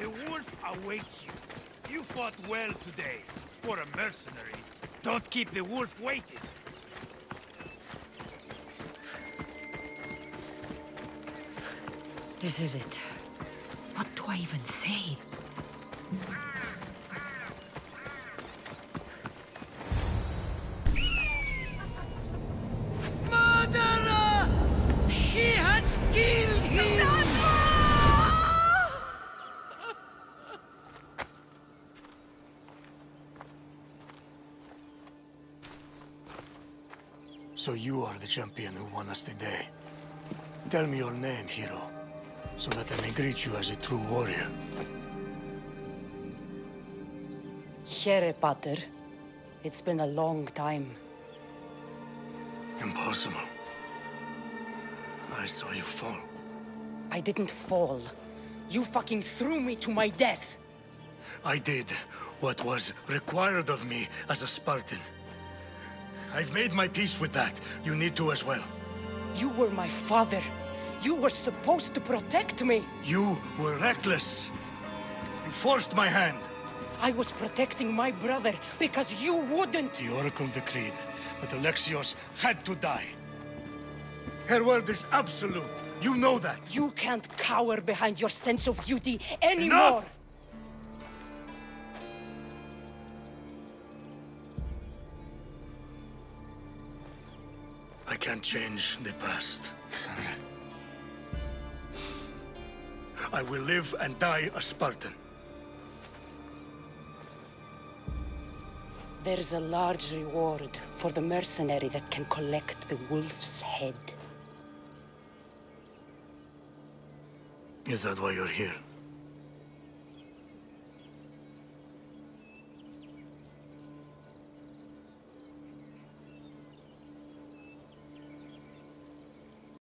The wolf awaits you. You fought well today. For a mercenary. Don't keep the wolf waiting. This is it. What do I even say? So you are the champion who won us today. Tell me your name, hero, so that I may greet you as a true warrior. Here, Pater. It's been a long time. Impossible. I saw you fall. I didn't fall. You fucking threw me to my death. I did what was required of me as a Spartan. I've made my peace with that. You need to as well. You were my father. You were supposed to protect me. You were reckless. You forced my hand. I was protecting my brother because you wouldn't. The Oracle decreed that Alexios had to die. Her word is absolute. You know that. You can't cower behind your sense of duty anymore. Enough! Can't change the past, Kassandra. I will live and die a Spartan. There's a large reward for the mercenary that can collect the wolf's head. Is that why you're here?